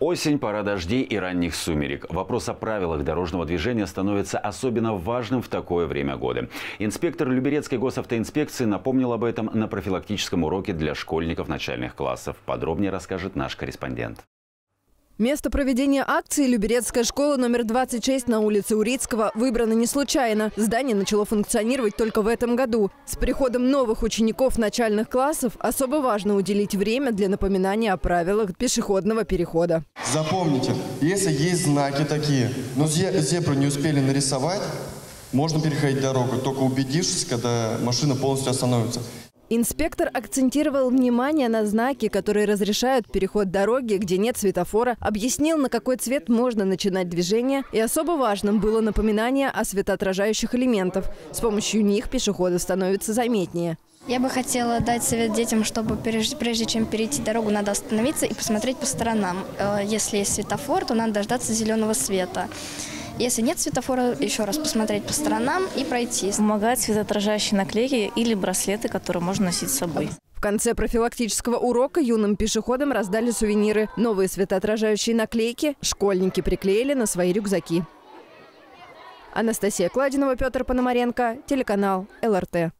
Осень, пора дождей и ранних сумерек. Вопрос о правилах дорожного движения становится особенно важным в такое время года. Инспектор Люберецкой госавтоинспекции напомнил об этом на профилактическом уроке для школьников начальных классов. Подробнее расскажет наш корреспондент. Место проведения акции Люберецкая школа номер 26 на улице Урицкого выбрано не случайно. Здание начало функционировать только в этом году. С приходом новых учеников начальных классов особо важно уделить время для напоминания о правилах пешеходного перехода. Запомните, если есть знаки такие, но зебру не успели нарисовать, можно переходить дорогу, только убедившись, когда машина полностью остановится. Инспектор акцентировал внимание на знаки, которые разрешают переход дороги, где нет светофора, объяснил, на какой цвет можно начинать движение, и особо важным было напоминание о светоотражающих элементах. С помощью них пешеходы становятся заметнее. Я бы хотела дать совет детям, чтобы прежде чем перейти дорогу, надо остановиться и посмотреть по сторонам. Э, если есть светофор, то надо дождаться зеленого света. Если нет светофора, еще раз посмотреть по сторонам и пройти. Помогают светоотражающие наклейки или браслеты, которые можно носить с собой. В конце профилактического урока юным пешеходам раздали сувениры. Новые светоотражающие наклейки школьники приклеили на свои рюкзаки. Анастасия Кладинова, Петр Пономаренко, телеканал ЛРТ.